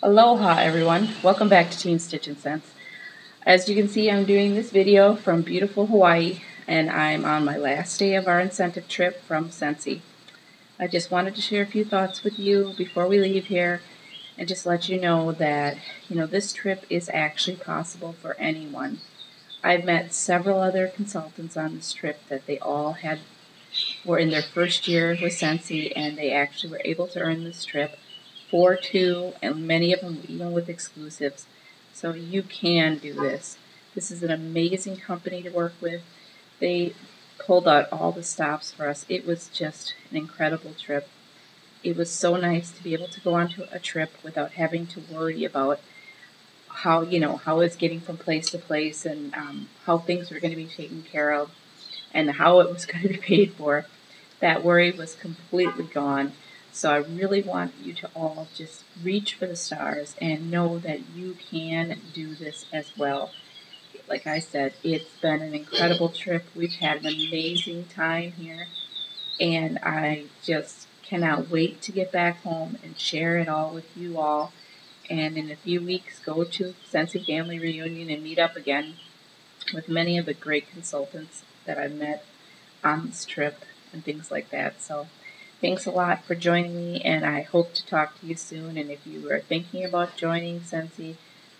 Aloha everyone, welcome back to Team Stitch and Sense. As you can see I'm doing this video from beautiful Hawaii and I'm on my last day of our incentive trip from Scentsy. I just wanted to share a few thoughts with you before we leave here and just let you know that you know this trip is actually possible for anyone. I've met several other consultants on this trip that they all had were in their first year with Scentsy and they actually were able to earn this trip for two, and many of them even with exclusives. So you can do this. This is an amazing company to work with. They pulled out all the stops for us. It was just an incredible trip. It was so nice to be able to go on to a trip without having to worry about how you know how it's getting from place to place and um, how things were going to be taken care of and how it was going to be paid for. That worry was completely gone. So I really want you to all just reach for the stars and know that you can do this as well. Like I said, it's been an incredible trip. We've had an amazing time here, and I just cannot wait to get back home and share it all with you all. And in a few weeks, go to Scentsy Family Reunion and meet up again with many of the great consultants that I've met on this trip and things like that. So Thanks a lot for joining me, and I hope to talk to you soon. And if you are thinking about joining Scentsy,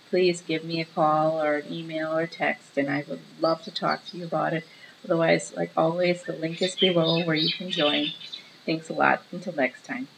please give me a call or an email or text, and I would love to talk to you about it. Otherwise, like always, the link is below where you can join. Thanks a lot. Until next time.